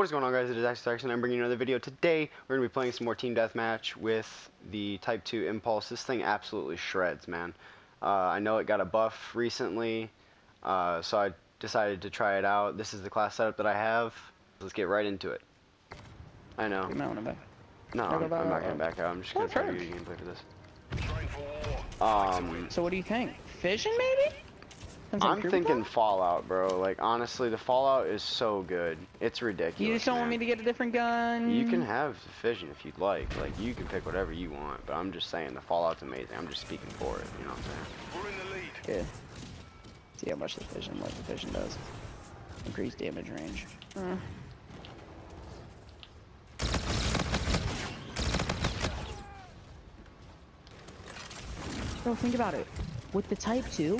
What is going on guys, it is Axel and I'm bringing you another video. Today, we're going to be playing some more Team Deathmatch with the Type 2 Impulse. This thing absolutely shreds, man. Uh, I know it got a buff recently, uh, so I decided to try it out. This is the class setup that I have. Let's get right into it. I know. You might want back. No, I'm, back, I'm not going to back out. I'm just going to try to sure. do gameplay for this. Um, So what do you think? Fission maybe? Since I'm pure thinking? Fallout, bro. Like, honestly, the Fallout is so good. It's ridiculous, You just don't want me to get a different gun? You can have the fission if you'd like. Like you can pick whatever you want, but I'm just saying the Fallout's amazing. I'm just speaking for it. You know what I'm saying? We're in the lead. Yeah. See how much the fission, what the fission does. Increased damage range. Uh. Bro, think about it. With the Type 2,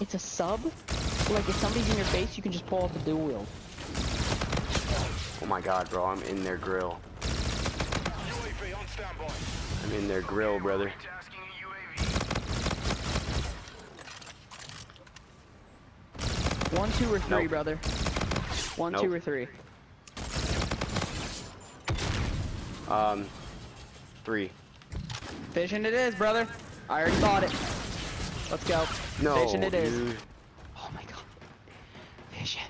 it's a sub. Like, if somebody's in your face, you can just pull out the dual wield. Oh my God, bro! I'm in their grill. UAV on standby. I'm in their grill, brother. One, two, or three, Nope. brother. One, Nope. two, or three. Um, three. Fission it is, brother. I already bought it. Let's go. No, Fission it is. dude. Oh my god. Fission.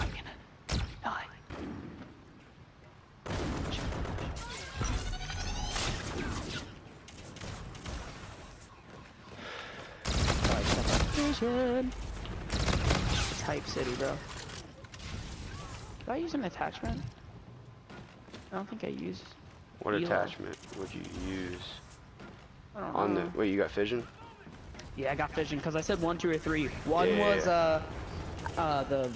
I'm gonna die. Fission. Type city, bro. Did I use an attachment? I don't think I used. What Elo. attachment would you use I don't on the? Wait, you got fission? Yeah, I got fission because I said one, two, or three. One Yeah. was uh, uh, the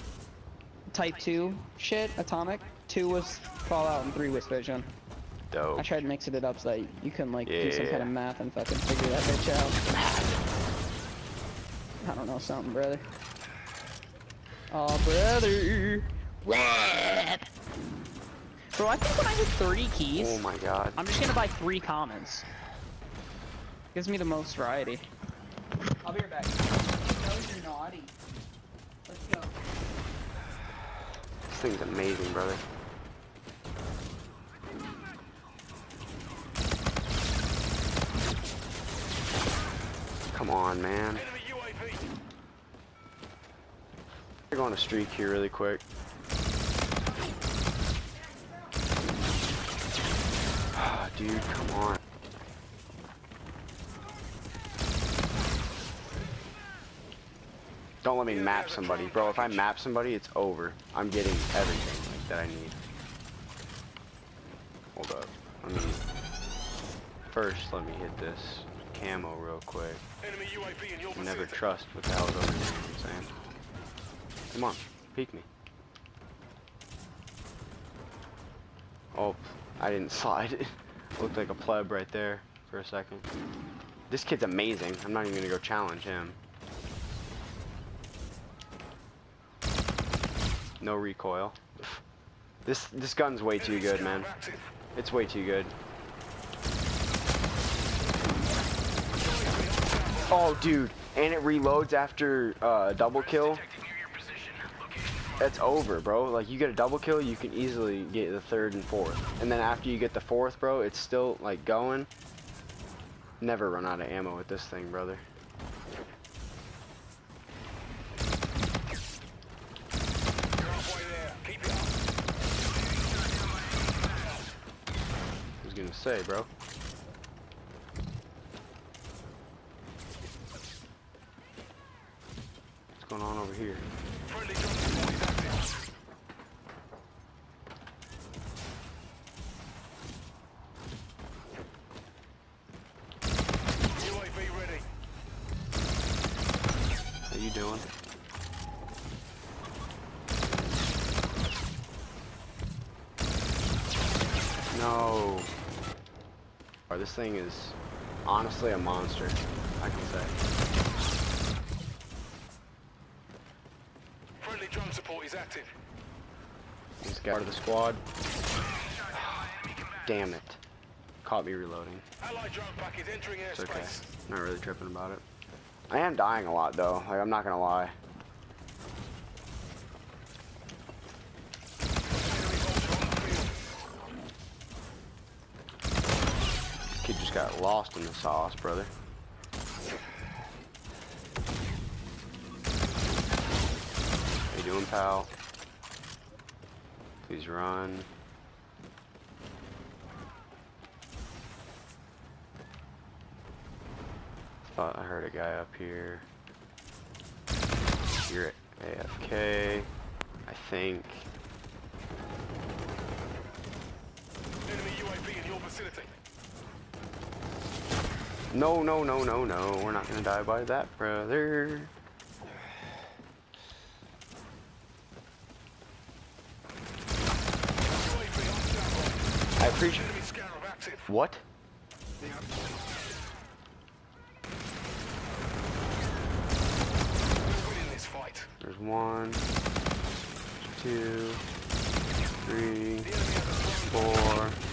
type two shit, atomic. Two was Fallout, and three was fission. I Dope. tried mixing it up so that you can like do some kind of math and fucking figure that bitch out. I don't know something, brother. Oh, brother. What? Bro, I think when I hit 30 keys, Oh my God. I'm just gonna buy three commons. Gives me the most variety. I'll be right back. No, you're naughty. Let's go. This thing's amazing, brother. Come on, man. Enemy UAV. We're going a streak here really quick. Ah, Dude, come on. Don't let me map somebody, bro. If I map somebody, it's over. I'm getting everything like, that I need. Hold up. Let me first let me hit this camo real quick. Enemy UAV in your never trust what the hell's over here, you know I'm saying? Come on, peek me. Oh, I didn't slide it. Looked like a pleb right there for a second. This kid's amazing. I'm not even gonna go challenge him. No recoil. This this gun's way too good, man. It's way too good. Oh, dude, and it reloads after uh, double kill. That's over, bro. Like you get a double kill, you can easily get the third and fourth. And then after you get the fourth, bro, it's still like going. Never run out of ammo with this thing, brother. You're halfway there. Keep it up. Gonna say, bro. What's going on over here? Friendly drone support is active. UAV ready. How you doing? No. This thing is honestly a monster, I can say. Friendly drone support is active. This guy part of the squad. Damn it. Caught me reloading. Allied drone package entering It's okay. Not really tripping about it. I am dying a lot though, like I'm not gonna lie. Just got lost in the sauce, brother. How you doing, pal? Please run. Thought I heard a guy up here. You're at AFK, I think. Enemy UAV in your vicinity. No, no, no, no, no. We're not gonna die by that, brother. I appreciate. What? There's one, two, three, four.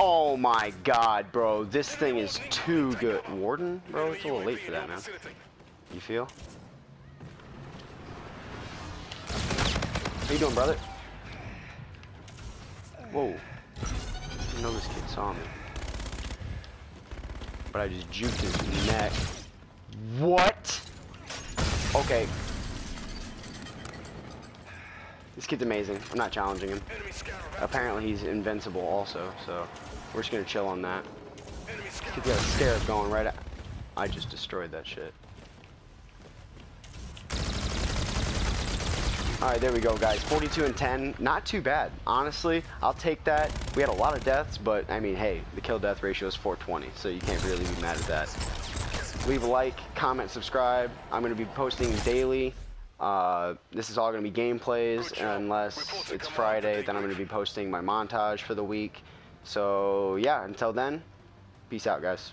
Oh my god, bro. This thing is too good. Warden? Bro, it's a little late for that, man. You feel? How you doing, brother? Whoa. I know this kid saw me. But I just juked his neck. What? Okay. This kid's amazing. I'm not challenging him. Enemy scarab active. Apparently he's invincible also, so we're just gonna chill on that. Scarab Kid's got a scarab going right at... I just destroyed that shit. Alright, there we go, guys. 42 and 10. Not too bad. Honestly, I'll take that. We had a lot of deaths, but, I mean, hey, the kill-death ratio is 420, so you can't really be mad at that. Leave a like, comment, subscribe. I'm going to be posting daily. Uh, this is all going to be gameplays, unless it's Friday, then I'm going to be posting my montage for the week. So, yeah, until then, peace out, guys.